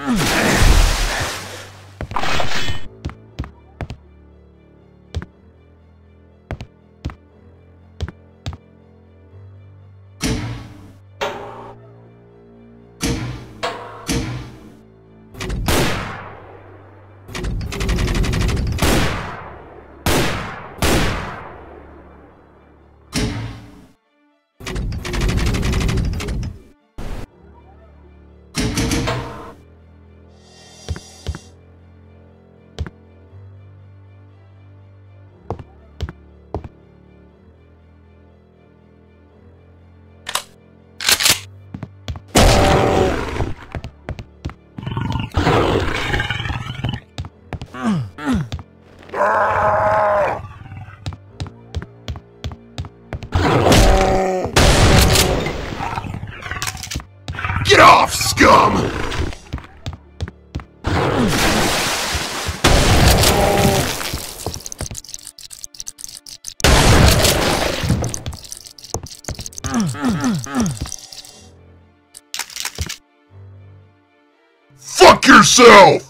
Ugh. It off, scum! Fuck yourself!